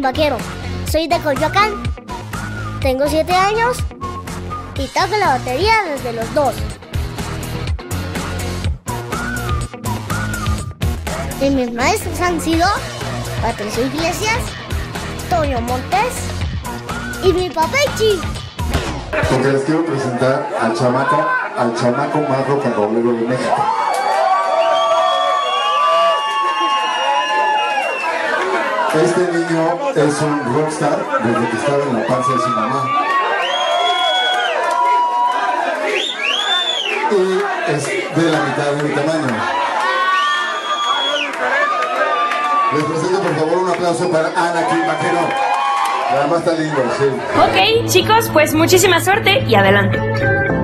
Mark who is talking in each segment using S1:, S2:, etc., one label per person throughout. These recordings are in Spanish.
S1: Vaquero. Soy de Coyoacán. Tengo 7 años y toco la batería desde los 2. Y mis maestros han sido Patricio Iglesias, Toño Montes y mi papechi.
S2: Porque les quiero presentar al chamaco, al chamaco más rollero de México. Este niño es un rockstar desde que estaba en la panza de su mamá. Y es de la mitad de mi tamaño. Les presento por favor un aplauso para Anakin Vaquero. Nada más está lindo, sí.
S3: Ok, chicos, pues muchísima suerte y adelante.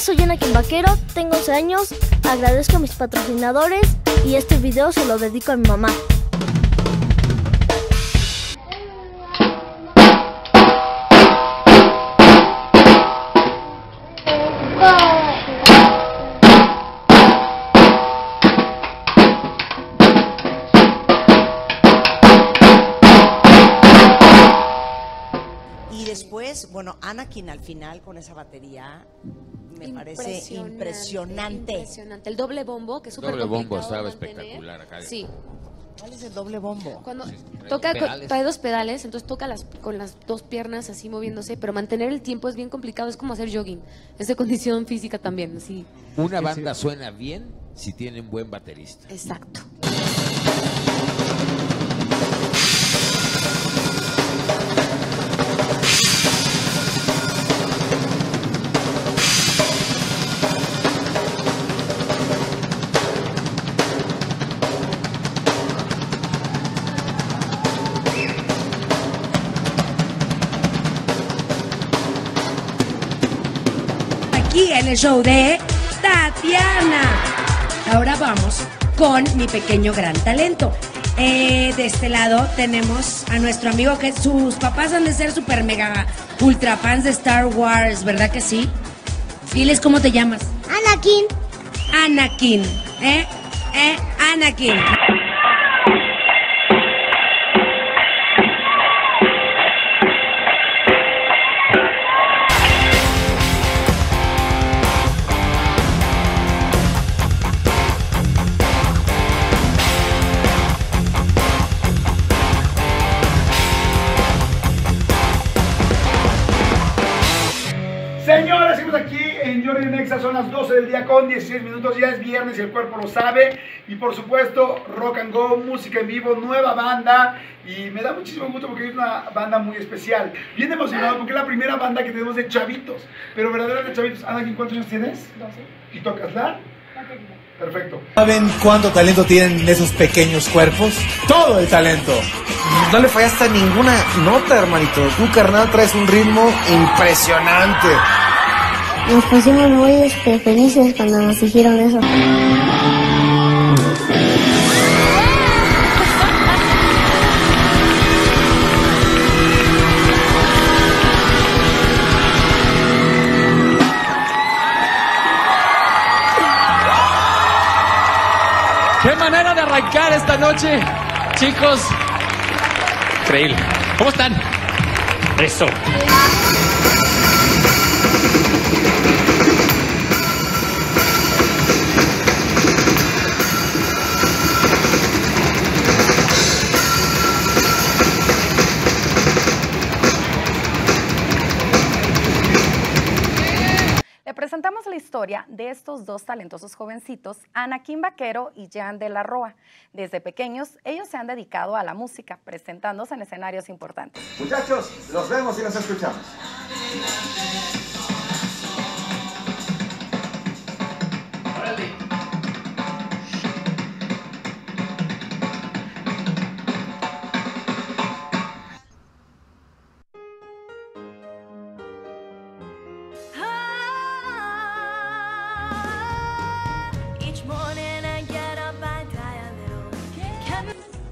S1: Soy Anakin Vaquero, tengo 11 años, agradezco a mis patrocinadores y este video se lo dedico a mi mamá.
S4: Y después, bueno, Anakin al final con esa batería me parece impresionante.
S5: Impresionante. El doble bombo, que es súper
S6: Doble bombo estaba
S5: mantener.
S6: espectacular acá.
S5: Sí.
S4: ¿Cuál es el doble bombo?
S5: Cuando
S6: trae
S5: toca,
S6: dos
S5: con-
S6: pedales.
S5: trae dos pedales, entonces toca las, con las dos piernas así moviéndose, pero mantener el tiempo es bien complicado, es como hacer jogging. Es de condición física también, así.
S6: Una banda suena bien si tiene un buen baterista.
S5: Exacto.
S7: Aquí en el show de Tatiana. Ahora vamos con mi pequeño gran talento. Eh, de este lado tenemos a nuestro amigo que sus papás han de ser super mega ultra fans de Star Wars, ¿verdad que sí? Diles cómo te llamas.
S1: Anakin,
S7: Anakin, ¿eh? ¿Eh? Anakin.
S8: 12 del día con 16 minutos, ya es viernes y el cuerpo lo sabe. Y por supuesto, rock and go, música en vivo, nueva banda. Y me da muchísimo gusto porque es una banda muy especial. Bien emocionado porque es la primera banda que tenemos de chavitos, pero verdaderamente de chavitos. Anakin, ¿cuántos años tienes? 12. ¿Y tocas la? Perfecto.
S9: ¿Saben cuánto talento tienen esos pequeños cuerpos? Todo el talento.
S10: No le fallaste a ninguna nota, hermanito. Tú, carnal, traes un ritmo impresionante.
S1: Nos pusimos muy este, felices cuando nos dijeron eso.
S11: ¡Qué manera de arrancar esta noche, chicos! Increíble. ¿Cómo están? Eso.
S12: De estos dos talentosos jovencitos, Anakin Vaquero y Jan de la Roa. Desde pequeños, ellos se han dedicado a la música, presentándose en escenarios importantes.
S10: Muchachos, los vemos y los escuchamos.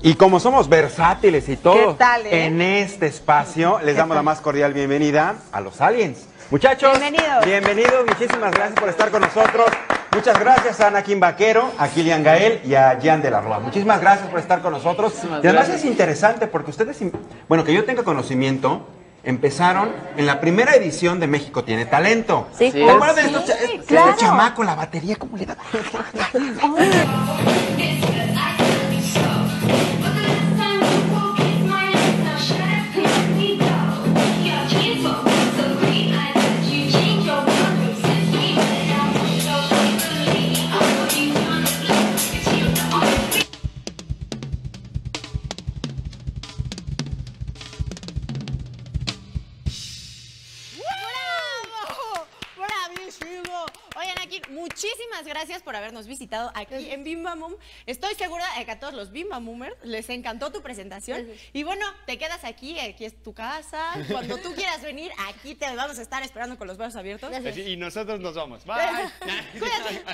S13: Y como somos versátiles y todo,
S4: ¿Qué tal, eh?
S13: en este espacio les damos la más cordial bienvenida a los aliens. Muchachos,
S4: Bienvenidos.
S13: bienvenidos, muchísimas gracias por estar con nosotros. Muchas gracias a Anakin Vaquero, a Kilian Gael y a Gian de la Rúa. Muchísimas gracias por estar con nosotros. Y además
S14: gracias.
S13: es interesante porque ustedes, bueno, que yo tenga conocimiento, empezaron en la primera edición de México Tiene Talento.
S14: Sí.
S13: ¿Se acuerdan de
S14: Sí,
S13: estos cha- este
S14: claro.
S13: chamaco, la batería, cómo le da?
S15: gracias por habernos visitado aquí en Bimba Mum. Estoy segura de que a todos los Bimba Mumers les encantó tu presentación. Y bueno, te quedas aquí, aquí es tu casa. Cuando tú quieras venir, aquí te vamos a estar esperando con los brazos abiertos.
S16: Y nosotros nos vamos. Bye.
S15: Cuídate.